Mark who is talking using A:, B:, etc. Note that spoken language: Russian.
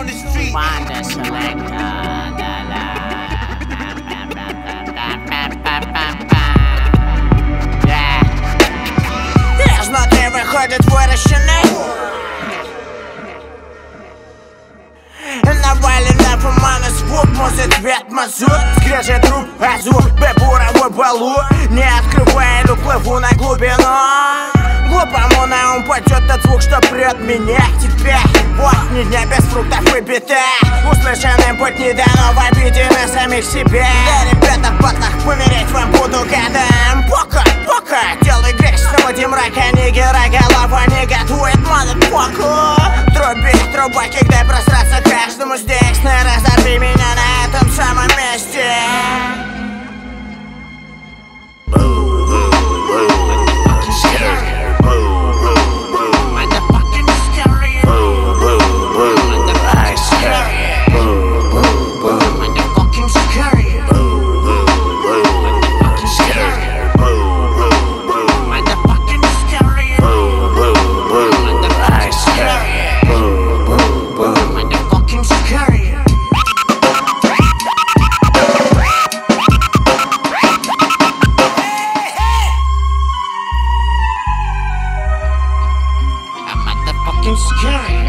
A: on the street.
B: Wanda Selector.
C: Выходит выращенный Навалено тумана звук, музык, цвет, мазут Скрежет труп, а звук буровой балу Не открывая, иду, плыву на глубину что прет меня Тебя, вот дня без фруктов и бита Услышанным путь не дано в обиде на самих себя Да, ребята, в батлах помереть вам буду годам Пока, пока, делай грязь, наводи мрака Нигера, голова негодует, мадапоку Труби, трубаки, где просраться каждому здесь Не меня на месте sky.